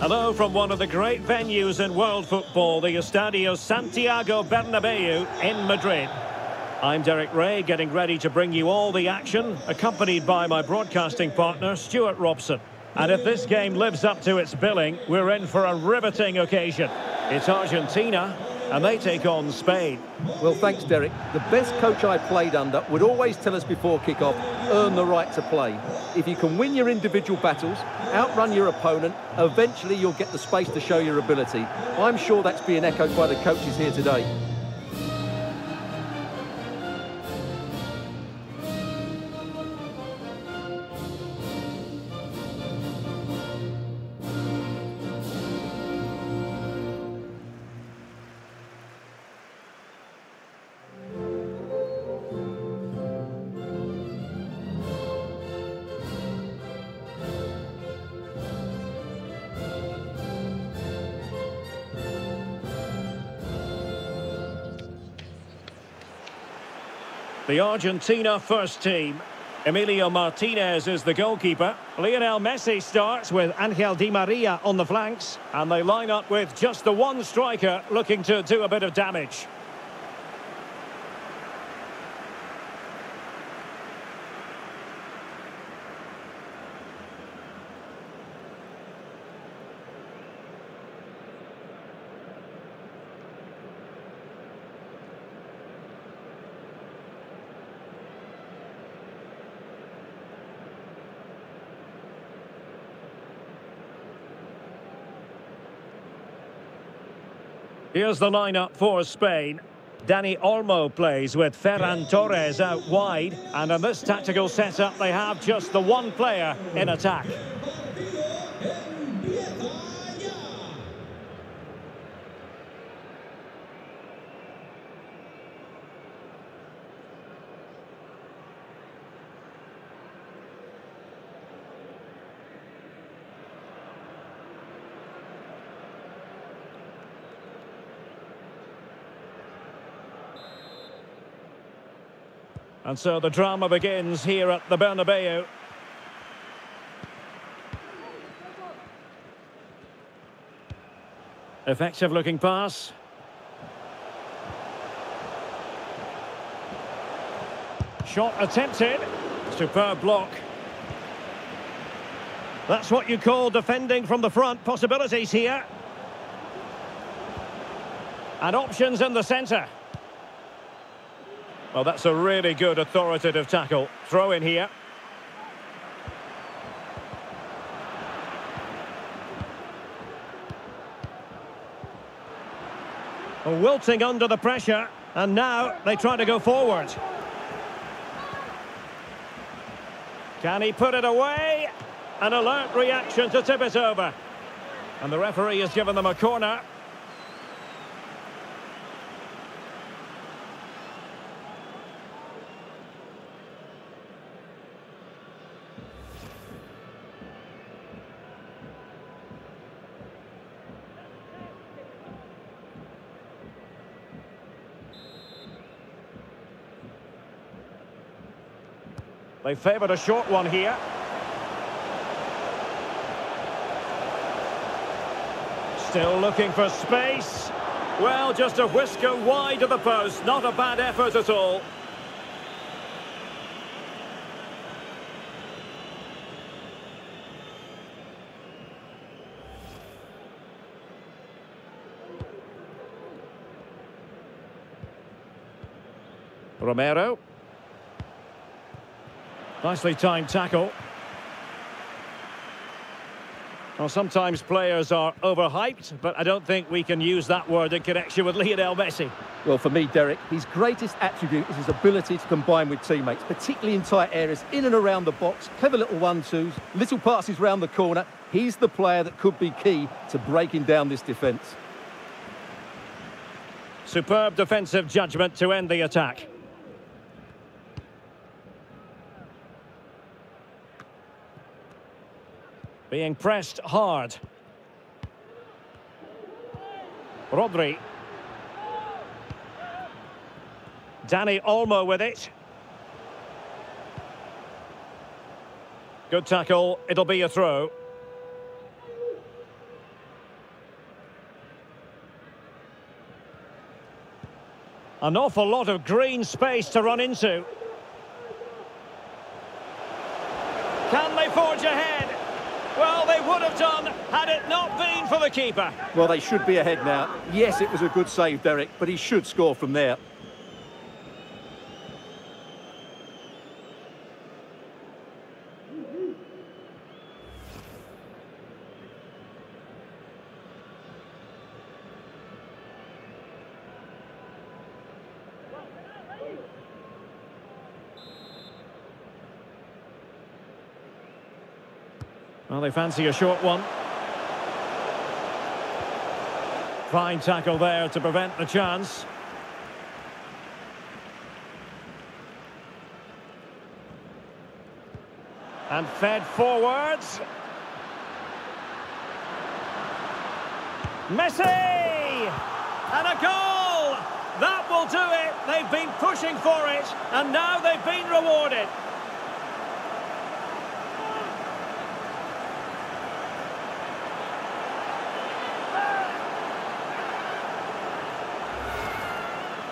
Hello from one of the great venues in world football, the Estadio Santiago Bernabeu in Madrid. I'm Derek Ray, getting ready to bring you all the action, accompanied by my broadcasting partner, Stuart Robson. And if this game lives up to its billing, we're in for a riveting occasion. It's Argentina, and they take on Spain. Well, thanks, Derek. The best coach I played under would always tell us before kick-off, earn the right to play. If you can win your individual battles, outrun your opponent, eventually you'll get the space to show your ability. I'm sure that's being echoed by the coaches here today. The Argentina first team. Emiliano Martinez is the goalkeeper. Lionel Messi starts with Angel Di Maria on the flanks. And they line up with just the one striker looking to do a bit of damage. Here's the lineup for Spain. Dani Olmo plays with Ferran Torres out wide. And in this tactical setup, they have just the one player in attack. And so the drama begins here at the Bernabeu. Effective looking pass. Shot attempted. Superb block. That's what you call defending from the front. Possibilities here. And options in the centre. That's a really good authoritative tackle. Throw in here. Wilting under the pressure, and now they try to go forward. Can he put it away? An alert reaction to tip it over. And the referee has given them a corner. They favoured a short one here. Still looking for space. Well, just a whisker wide of the post. Not a bad effort at all. Romero. Nicely timed tackle. Well, sometimes players are overhyped, but I don't think we can use that word in connection with Lionel Messi. Well, for me, Derek, his greatest attribute is his ability to combine with teammates, particularly in tight areas, in and around the box, clever little one-twos, little passes round the corner. He's the player that could be key to breaking down this defence. Superb defensive judgment to end the attack. being pressed hard. Rodri. Dani Olmo with it. Good tackle. It'll be a throw. An awful lot of green space to run into. Can they forge ahead? Well, they would have done had it not been for the keeper. Well, they should be ahead now. Yes, it was a good save, Derek, but he should score from there. They fancy a short one. Fine tackle there to prevent the chance. And fed forwards. Messi! And a goal! That will do it. They've been pushing for it, and now they've been rewarded.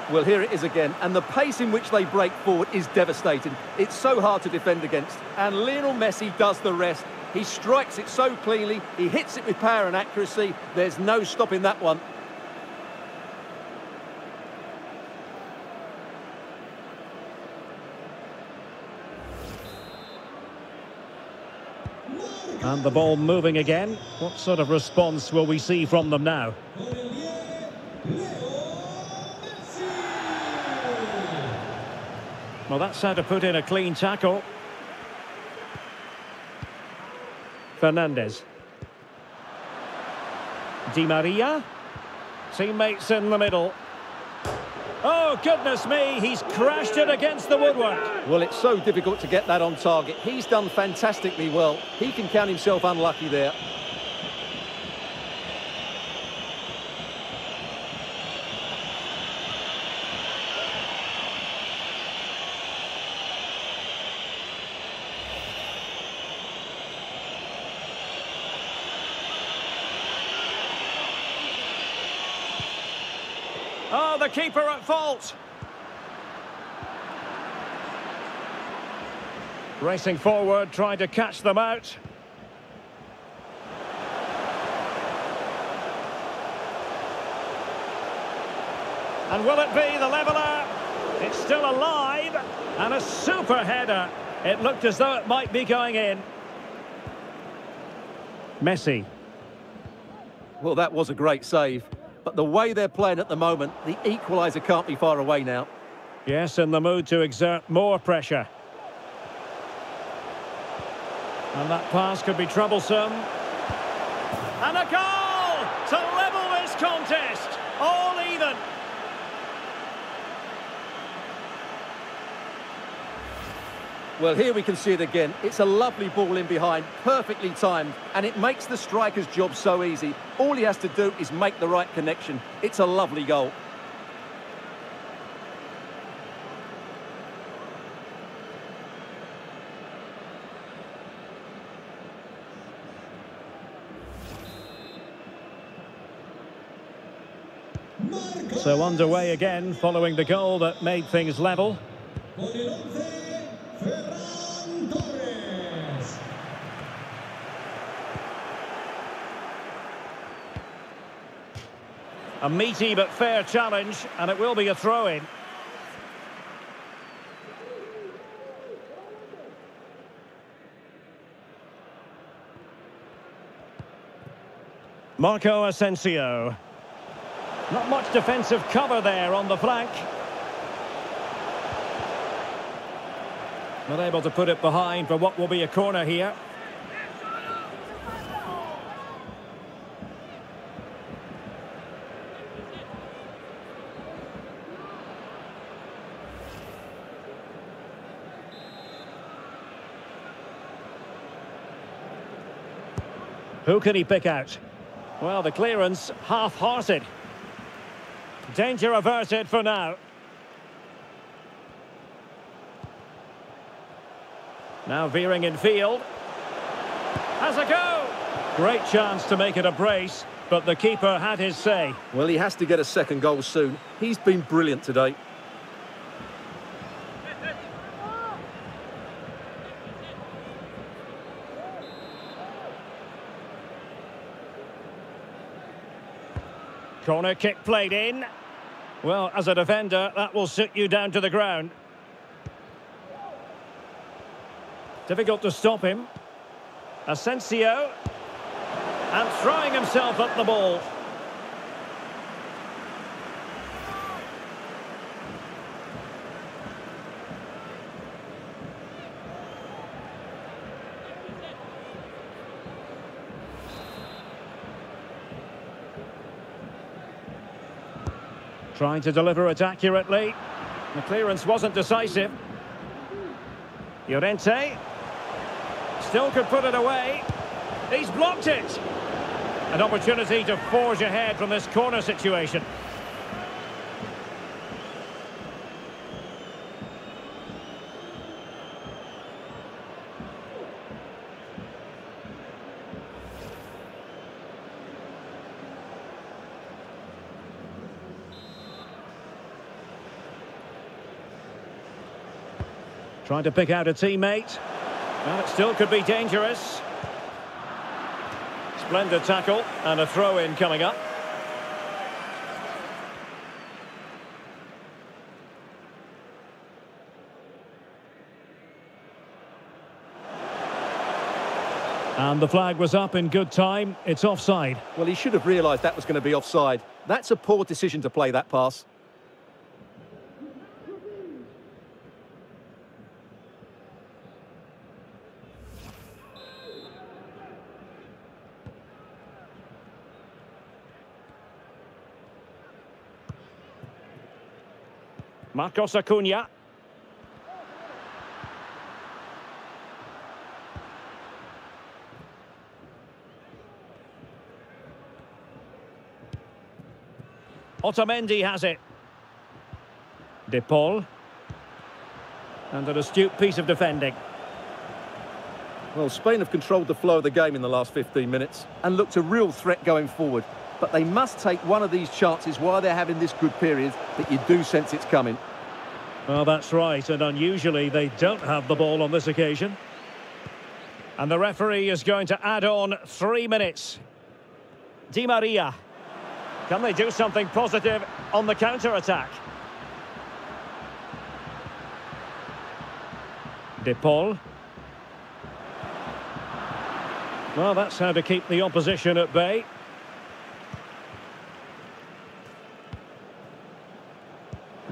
Well, here it is again, and the pace in which they break forward is devastating. It's so hard to defend against, and Lionel Messi does the rest. He strikes it so cleanly, he hits it with power and accuracy. There's no stopping that one. And the ball moving again. What sort of response will we see from them now? Well, that's how to put in a clean tackle. Fernandez. Di Maria. Teammates in the middle. Oh, goodness me, he's crashed it against the woodwork. Well, it's so difficult to get that on target. He's done fantastically well. He can count himself unlucky there. Oh, the keeper at fault. Racing forward, trying to catch them out. And will it be the leveller? It's still alive. And a super header. It looked as though it might be going in. Messi. Well, that was a great save. But the way they're playing at the moment, the equaliser can't be far away now. Yes, in the mood to exert more pressure. And that pass could be troublesome. And a goal to level this contest. All even. Well, here we can see it again. It's a lovely ball in behind, perfectly timed, and it makes the striker's job so easy. All he has to do is make the right connection. It's a lovely goal. So underway again following the goal that made things level. A meaty but fair challenge, and it will be a throw-in. Marco Asensio. Not much defensive cover there on the flank. Not able to put it behind for what will be a corner here. Who can he pick out? Well, the clearance half-hearted. Danger averted for now. Now veering in field. Has a go! Great chance to make it a brace. but the keeper had his say. Well, he has to get a second goal soon. He's been brilliant today. Corner kick played in. Well, as a defender, that will sit you down to the ground. Difficult to stop him. Asensio. And throwing himself at the ball. Trying to deliver it accurately. The clearance wasn't decisive. Llorente. Still could put it away. He's blocked it. An opportunity to forge ahead from this corner situation. Trying to pick out a teammate. Well, it still could be dangerous. Splendid tackle and a throw-in coming up. And the flag was up in good time. It's offside. Well, he should have realised that was going to be offside. That's a poor decision to play that pass. Marcos Acuna. Otamendi has it. De Paul. And an astute piece of defending. Well, Spain have controlled the flow of the game in the last 15 minutes and looked a real threat going forward. But they must take one of these chances while they're having this good period that you do sense it's coming. Well, that's right, and unusually they don't have the ball on this occasion. And the referee is going to add on three minutes. Di Maria. Can they do something positive on the counter-attack? De Paul. Well, that's how to keep the opposition at bay.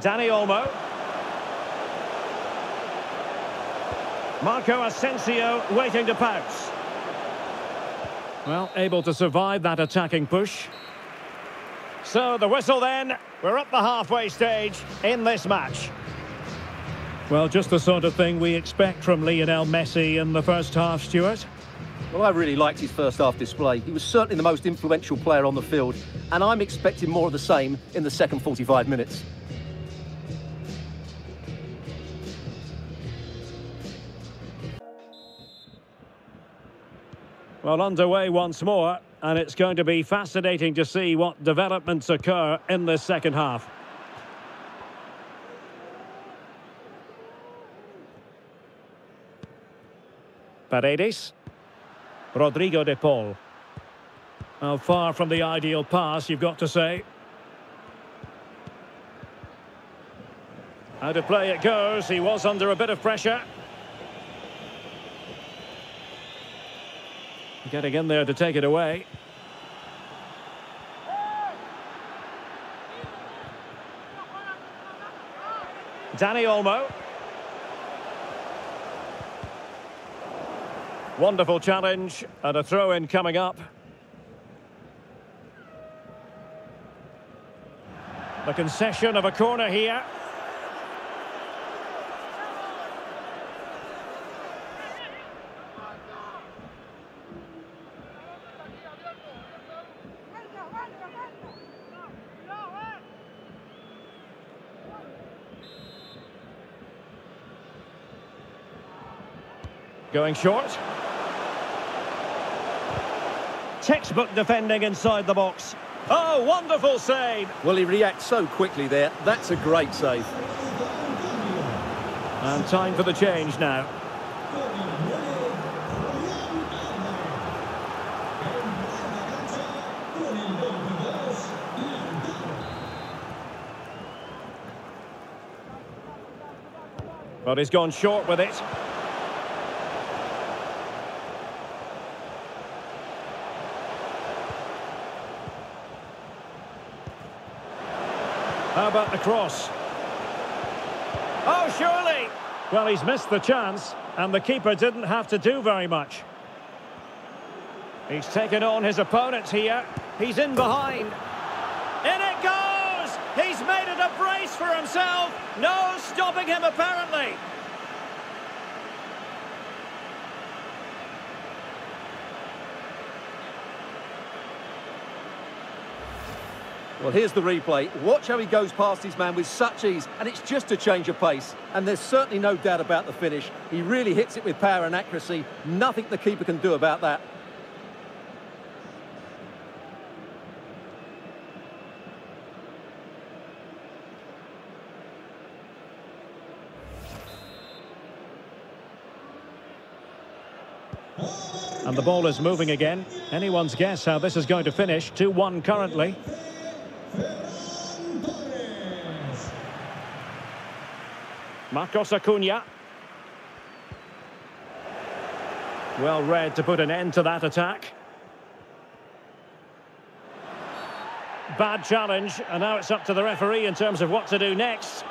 Dani Olmo. Marco Asensio waiting to pounce. Well, able to survive that attacking push. So the whistle then, we're at the halfway stage in this match. Well, just the sort of thing we expect from Lionel Messi in the first half, Stuart. Well, I really liked his first half display. He was certainly the most influential player on the field, and I'm expecting more of the same in the second 45 minutes. Well, underway once more, and it's going to be fascinating to see what developments occur in this second half. Paredes. Rodrigo de Paul. Well, far from the ideal pass, you've got to say. How to play it goes. He was under a bit of pressure. Getting in there to take it away. Dani Olmo. Wonderful challenge and a throw-in coming up. The concession of a corner here. Going short. Textbook defending inside the box. Oh, wonderful save. Well, he reacts so quickly there. That's a great save. And time for the change now. But he's gone short with it. How about the cross? Oh, surely! Well, he's missed the chance, and the keeper didn't have to do very much. He's taken on his opponents here. He's in behind. In it goes! He's made it a brace for himself. No stopping him, apparently. Well, here's the replay. Watch how he goes past his man with such ease, and it's just a change of pace. And there's certainly no doubt about the finish. He really hits it with power and accuracy. Nothing the keeper can do about that. And the ball is moving again. Anyone's guess how this is going to finish. 2-1 currently. Marcos Acuna. Well read to put an end to that attack. Bad challenge, and now it's up to the referee in terms of what to do next.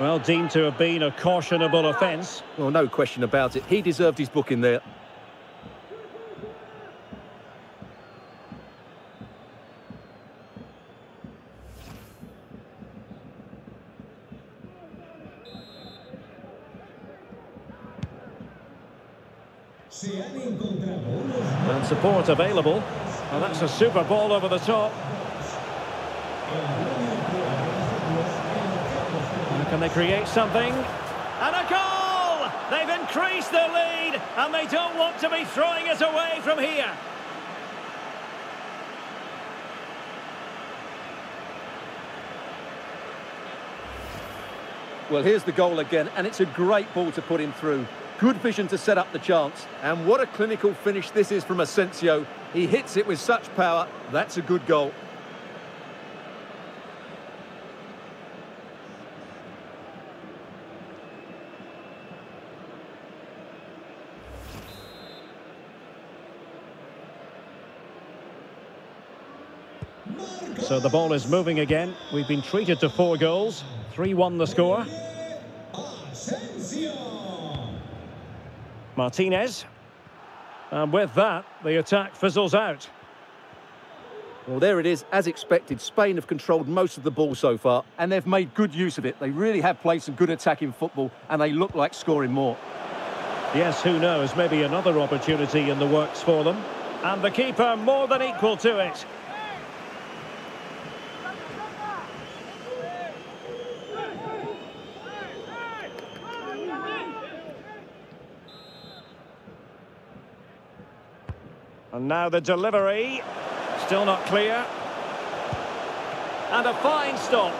Well, deemed to have been a cautionable offence. Well, no question about it. He deserved his book in there. And support available. Well, that's a super ball over the top. Now can they create something? And a goal! They've increased their lead, and they don't want to be throwing it away from here. Well, here's the goal again, and it's a great ball to put him through. Good vision to set up the chance. And what a clinical finish this is from Asensio. He hits it with such power. That's a good goal. So the ball is moving again. We've been treated to four goals. 3-1 the score. Martinez. And with that, the attack fizzles out. Well, there it is. As expected, Spain have controlled most of the ball so far, and they've made good use of it. They really have played some good attacking football, and they look like scoring more. Yes, who knows? Maybe another opportunity in the works for them. And the keeper more than equal to it. And now the delivery. Still not clear. And a fine stop.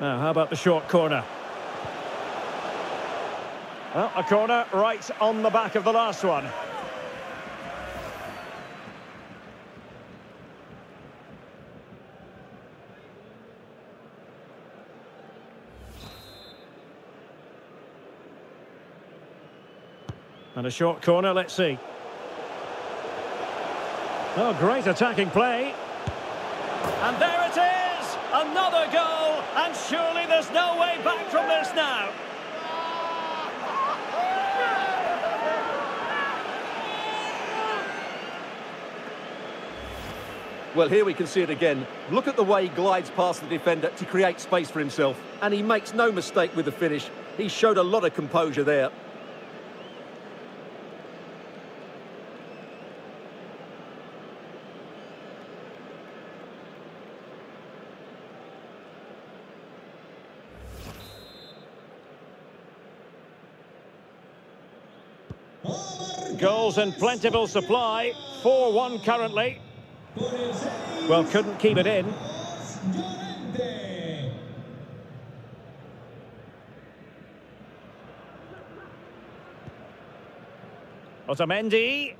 Now, how about the short corner? A corner right on the back of the last one. And a short corner, let's see. Oh, great attacking play. And there it is! Another goal! And surely there's no way back from this now. Well, here we can see it again. Look at the way he glides past the defender to create space for himself. And he makes no mistake with the finish. He showed a lot of composure there. Goals in plentiful supply, 4-1 currently. Well, couldn't keep it in. Otamendi.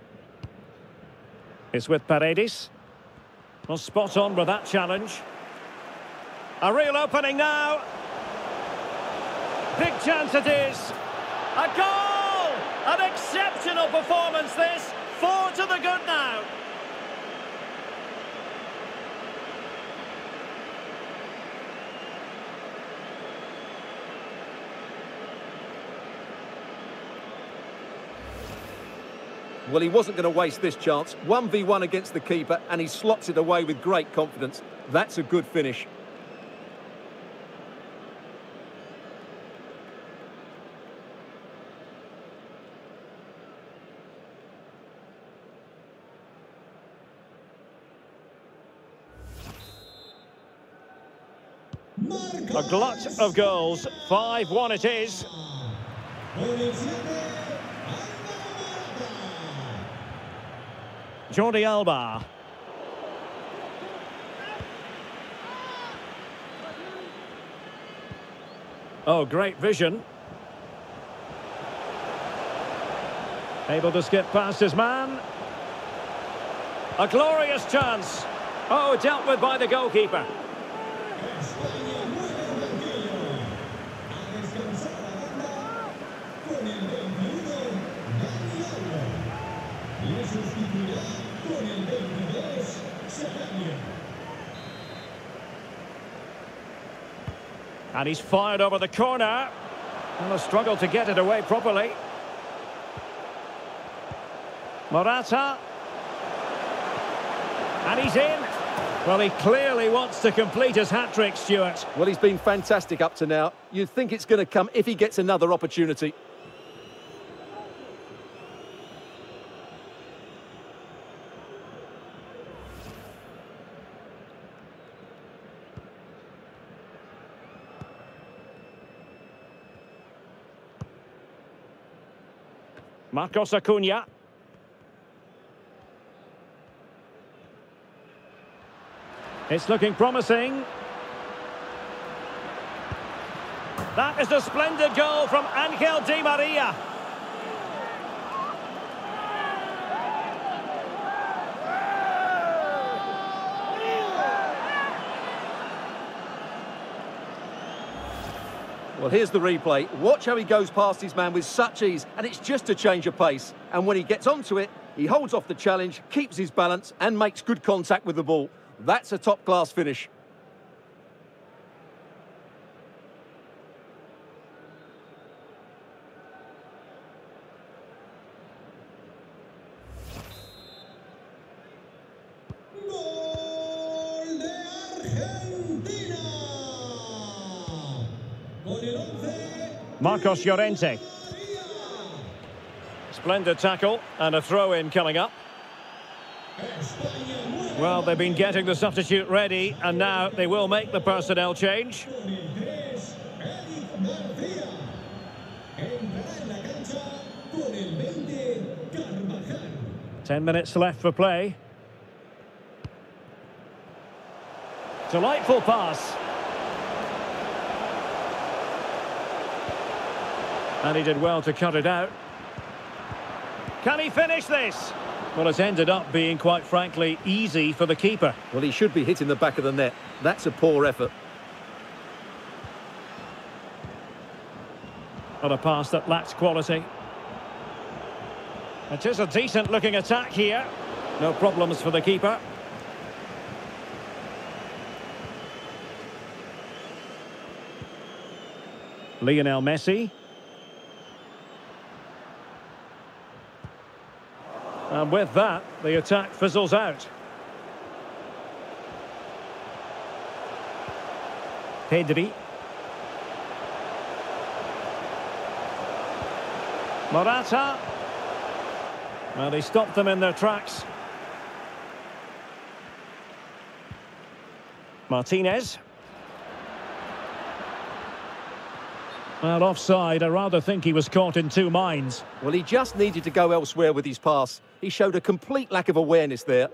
Is with Paredes. Well, spot on with that challenge. A real opening now. Big chance it is. A goal! An exceptional performance this. Four to the good now. Well, he wasn't going to waste this chance. 1v1 against the keeper, and he slots it away with great confidence. That's a good finish. A glut of goals. 5-1 it is. Jordi Alba. Oh, great vision. Able to skip past his man. A glorious chance. Oh, dealt with by the goalkeeper. And he's fired over the corner. And a struggle to get it away properly. Morata. And he's in. Well, he clearly wants to complete his hat-trick, Stuart. Well, he's been fantastic up to now. You'd think it's going to come if he gets another opportunity. Marcos Acuna. It's looking promising. That is a splendid goal from Angel Di Maria. Well, here's the replay. Watch how he goes past his man with such ease, and it's just a change of pace. And when he gets onto it, he holds off the challenge, keeps his balance, and makes good contact with the ball. That's a top-class finish. Marcos Llorente. Splendid tackle and a throw-in coming up. Well, they've been getting the substitute ready and now they will make the personnel change. Ten minutes left for play. Delightful pass. And he did well to cut it out. Can he finish this? Well, it's ended up being, quite frankly, easy for the keeper. Well, he should be hitting the back of the net. That's a poor effort. Not a pass that lacks quality. It is a decent-looking attack here. No problems for the keeper. Lionel Messi. And with that, the attack fizzles out. Pedri. Morata. Well, he stopped them in their tracks. Martinez. Well, offside, I rather think he was caught in two minds. Well, he just needed to go elsewhere with his pass. He showed a complete lack of awareness there.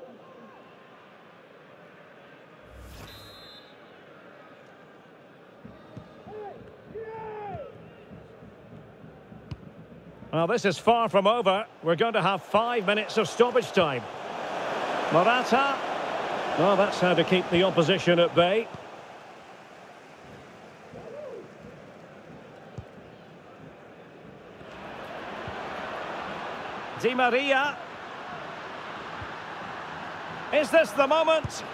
Well, this is far from over. We're going to have five minutes of stoppage time. Morata. Well, that's how to keep the opposition at bay. Maria. Is this the moment?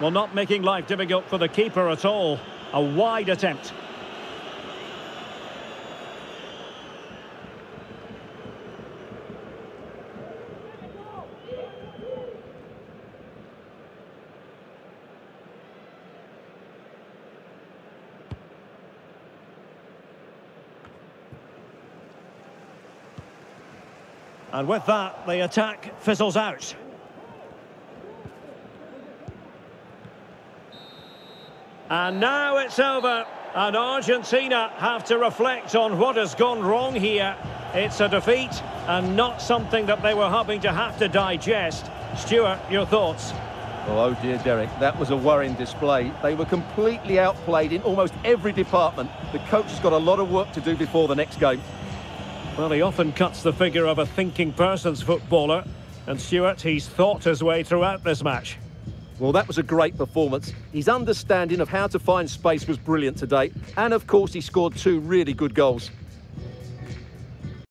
Well, not making life difficult for the keeper at all. A wide attempt. And with that, the attack fizzles out. And now it's over. And Argentina have to reflect on what has gone wrong here. It's a defeat and not something that they were hoping to have to digest. Stuart, your thoughts? Oh, oh dear, Derek, that was a worrying display. They were completely outplayed in almost every department. The coach has got a lot of work to do before the next game. Well, he often cuts the figure of a thinking person's footballer. And Stuart, he's thought his way throughout this match. Well, that was a great performance. His understanding of how to find space was brilliant today. And, of course, he scored two really good goals.